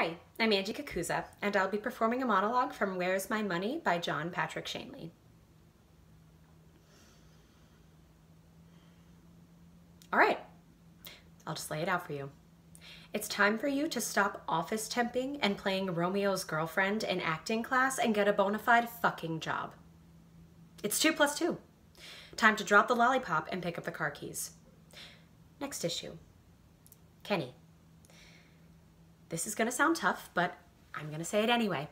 Hi, I'm Angie Cocuzza, and I'll be performing a monologue from Where's My Money by John Patrick Shanley. All right, I'll just lay it out for you. It's time for you to stop office temping and playing Romeo's girlfriend in acting class and get a bona fide fucking job. It's two plus two. Time to drop the lollipop and pick up the car keys. Next issue. Kenny. This is gonna sound tough, but I'm gonna say it anyway.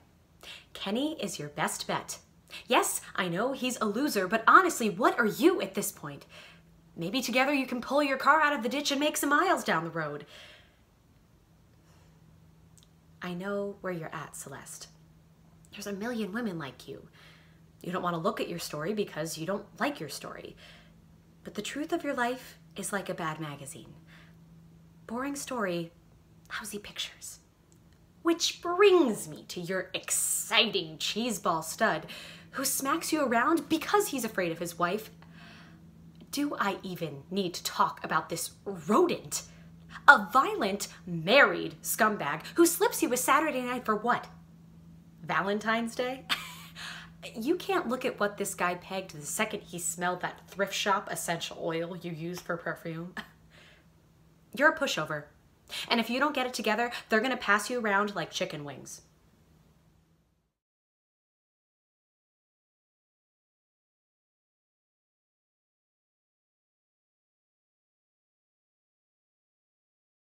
Kenny is your best bet. Yes, I know he's a loser, but honestly, what are you at this point? Maybe together you can pull your car out of the ditch and make some miles down the road. I know where you're at, Celeste. There's a million women like you. You don't want to look at your story because you don't like your story. But the truth of your life is like a bad magazine. Boring story, lousy pictures. Which brings me to your exciting cheeseball stud who smacks you around because he's afraid of his wife. Do I even need to talk about this rodent? A violent, married scumbag who slips you a Saturday night for what? Valentine's Day? you can't look at what this guy pegged the second he smelled that thrift shop essential oil you use for perfume. You're a pushover. And if you don't get it together, they're gonna pass you around like chicken wings.